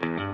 Mm-hmm.